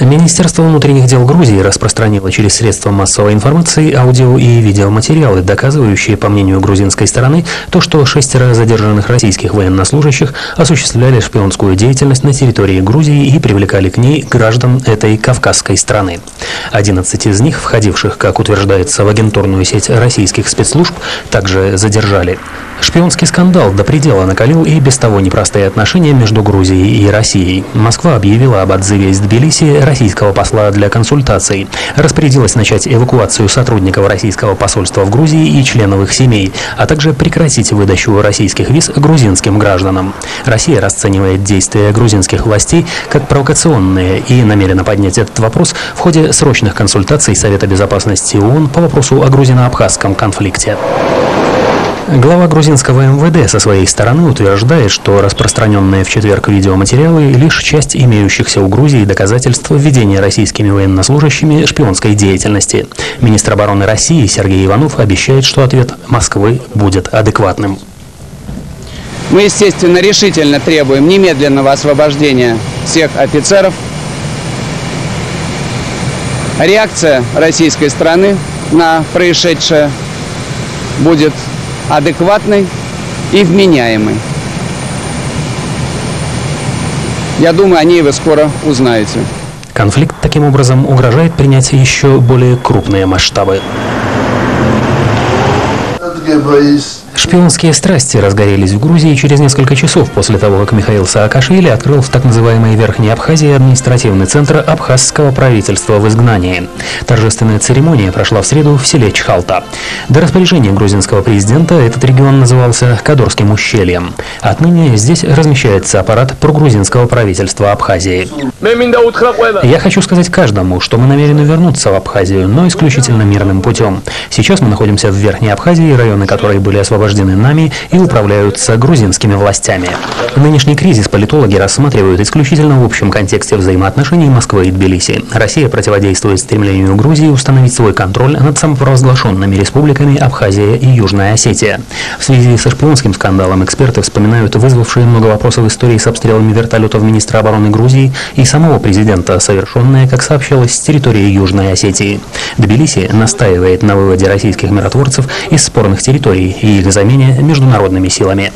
Министерство внутренних дел Грузии распространило через средства массовой информации аудио и видеоматериалы, доказывающие, по мнению грузинской стороны, то, что шестеро задержанных российских военнослужащих осуществляли шпионскую деятельность на территории Грузии и привлекали к ней граждан этой кавказской страны. 11 из них, входивших, как утверждается, в агентурную сеть российских спецслужб, также задержали. Шпионский скандал до предела накалил и без того непростые отношения между Грузией и Россией. Москва объявила об отзыве из Тбилиси российского посла для консультаций. Распорядилась начать эвакуацию сотрудников российского посольства в Грузии и членов их семей, а также прекратить выдачу российских виз грузинским гражданам. Россия расценивает действия грузинских властей как провокационные и намерена поднять этот вопрос в ходе срочных консультаций Совета безопасности ООН по вопросу о грузино-абхазском конфликте. Глава грузинского МВД со своей стороны утверждает, что распространенные в четверг видеоматериалы – лишь часть имеющихся у Грузии доказательств введения российскими военнослужащими шпионской деятельности. Министр обороны России Сергей Иванов обещает, что ответ Москвы будет адекватным. Мы, естественно, решительно требуем немедленного освобождения всех офицеров. Реакция российской страны на происшедшее будет адекватный и вменяемый. Я думаю, о ней вы скоро узнаете. Конфликт таким образом угрожает принять еще более крупные масштабы. Шпионские страсти разгорелись в Грузии через несколько часов после того, как Михаил Саакашвили открыл в так называемой Верхней Абхазии административный центр абхазского правительства в изгнании. Торжественная церемония прошла в среду в селе Чхалта. До распоряжения грузинского президента этот регион назывался Кадорским ущельем. Отныне здесь размещается аппарат прогрузинского правительства Абхазии. Я хочу сказать каждому, что мы намерены вернуться в Абхазию, но исключительно мирным путем. Сейчас мы находимся в Верхней Абхазии, районы которой были освобождены нами и управляются грузинскими властями. Нынешний кризис политологи рассматривают исключительно в общем контексте взаимоотношений Москвы и Тбилиси. Россия противодействует стремлению Грузии установить свой контроль над самопровозглашенными республиками Абхазия и Южная Осетия. В связи со шпионским скандалом эксперты вспоминают вызвавшие много вопросов истории с обстрелами вертолетов министра обороны Грузии и самого президента, совершенные, как сообщалось, с территории Южной Осетии. Тбилиси настаивает на выводе российских миротворцев из спорных территорий и их замене международными силами.